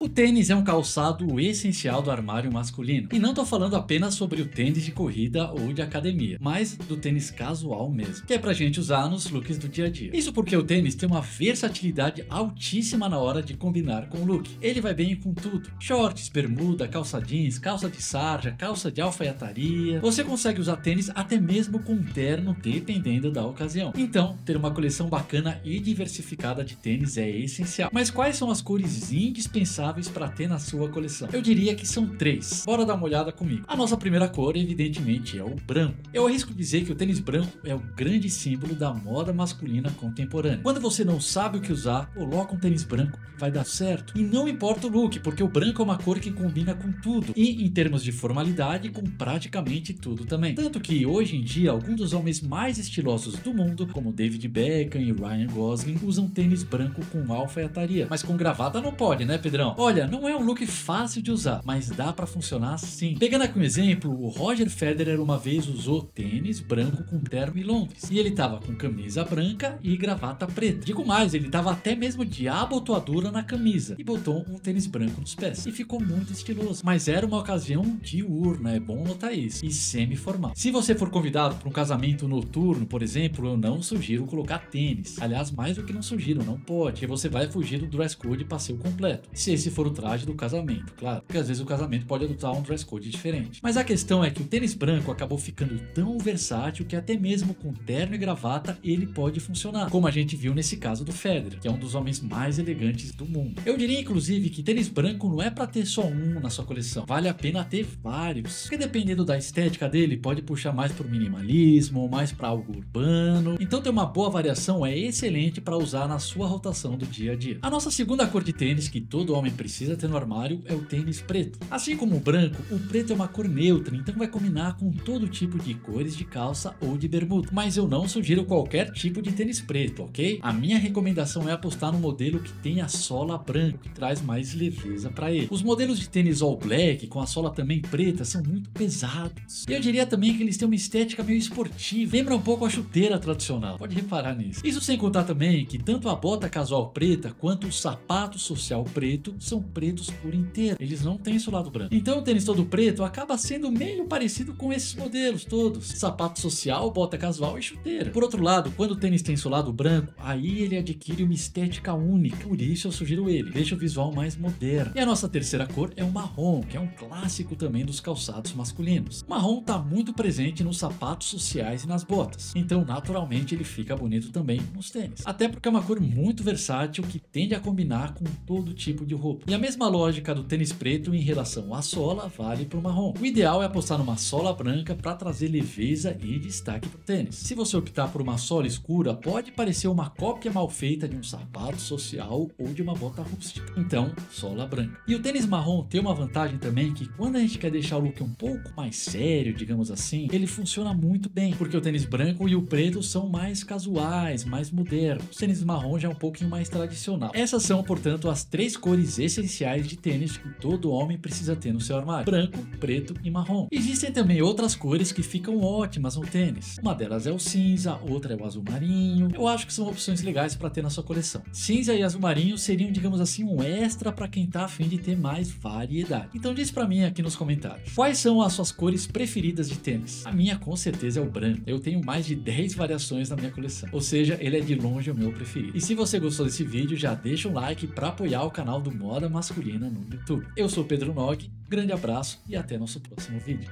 O tênis é um calçado essencial do armário masculino. E não tô falando apenas sobre o tênis de corrida ou de academia, mas do tênis casual mesmo, que é pra gente usar nos looks do dia a dia. Isso porque o tênis tem uma versatilidade altíssima na hora de combinar com o look. Ele vai bem com tudo: shorts, bermuda, calça jeans, calça de sarja, calça de alfaiataria. Você consegue usar tênis até mesmo com terno, dependendo da ocasião. Então, ter uma coleção bacana e diversificada de tênis é essencial. Mas quais são as cores indispensáveis para ter na sua coleção? Eu diria que são três. Bora dar uma olhada comigo. A nossa primeira cor, evidentemente, é o branco. Eu arrisco dizer que o tênis branco é o grande símbolo da moda masculina contemporânea. Quando você não sabe o que usar, coloca um tênis branco vai dar certo. E não importa o look, porque o branco é uma cor que combina com tudo. E em termos de formalidade, com praticamente tudo também. Tanto que hoje em dia, alguns dos homens mais estilosos do mundo, como David Beckham e Ryan Gosling, usam tênis branco com alfaiataria. Mas com gravata não pode, né, Pedrão? Olha, não é um look fácil de usar, mas dá para funcionar sim. Pegando um exemplo, o Roger Federer uma vez usou tênis branco com terno em Londres. E ele tava com camisa branca e gravata preta. Digo mais, ele tava até mesmo de abotoadura na camisa e botou um tênis branco nos pés. E ficou muito estiloso. Mas era uma ocasião diurna, é bom notar isso. E semi-formal. Se você for convidado para um casamento noturno, por exemplo, eu não sugiro colocar tênis. Aliás, mais do que não sugiro, não pode, porque você vai fugir do dress code passeio completo. Se esse for o traje do casamento, claro. Porque às vezes o casamento pode adotar um dress code diferente. Mas a questão é que o tênis branco acabou ficando tão versátil que até mesmo com terno e gravata ele pode funcionar. Como a gente viu nesse caso do Federer, que é um dos homens mais elegantes do mundo. Eu diria inclusive que tênis branco não é para ter só um na sua coleção. Vale a pena ter vários. Porque dependendo da estética dele, pode puxar mais pro minimalismo ou mais para algo urbano. Então ter uma boa variação é excelente para usar na sua rotação do dia a dia. A nossa segunda cor de tênis que todo homem precisa ter no armário é o tênis preto. Assim como o branco, o preto é uma cor neutra, então vai combinar com todo tipo de cores de calça ou de bermuda. Mas eu não sugiro qualquer tipo de tênis preto, ok? A minha recomendação é apostar no modelo que tem a sola branca, que traz mais leveza para ele. Os modelos de tênis all black, com a sola também preta, são muito pesados. E eu diria também que eles têm uma estética meio esportiva, lembra um pouco a chuteira tradicional. Pode reparar nisso. Isso sem contar também que tanto a bota casual preta quanto o sapato social preto são pretos por inteiro. Eles não têm esse lado branco. Então o tênis todo preto acaba sendo meio parecido com esses modelos todos: sapato social, bota casual e chuteira. Por outro lado, quando o tênis tem seu lado branco, aí ele adquire uma estética única. Por isso eu sugiro ele. Deixa o visual mais moderno. E a nossa terceira cor é o marrom, que é um clássico também dos calçados masculinos. O marrom está muito presente nos sapatos sociais e nas botas. Então, naturalmente, ele fica bonito também nos tênis. Até porque é uma cor muito versátil que tende a combinar com todo tipo de roupa. E a mesma lógica do tênis preto em relação à sola vale para o marrom. O ideal é apostar numa sola branca para trazer leveza e destaque para o tênis. Se você optar por uma sola escura, pode parecer uma cópia mal feita de um sapato social ou de uma bota rústica. Então, sola branca. E o tênis marrom tem uma vantagem também que quando a gente quer deixar o look um pouco mais sério, digamos assim, ele funciona muito bem, porque o tênis branco e o preto são mais casuais, mais modernos. O tênis marrom já é um pouquinho mais tradicional. Essas são, portanto, as três cores essenciais de tênis que todo homem precisa ter no seu armário: branco, preto e marrom. Existem também outras cores que ficam ótimas no tênis. Uma delas é o cinza, outra é o azul marinho. Eu acho que são opções legais para ter na sua coleção. Cinza e azul marinho seriam, digamos assim, um extra para quem tá afim de ter mais variedade. Então diz para mim aqui nos comentários, quais são as suas cores preferidas de tênis? A minha com certeza é o branco. Eu tenho mais de 10 variações na minha coleção. Ou seja, ele é de longe o meu preferido. E se você gostou desse vídeo, já deixa um like para apoiar o canal do Masculina no YouTube. Eu sou Pedro Nog, grande abraço e até nosso próximo vídeo.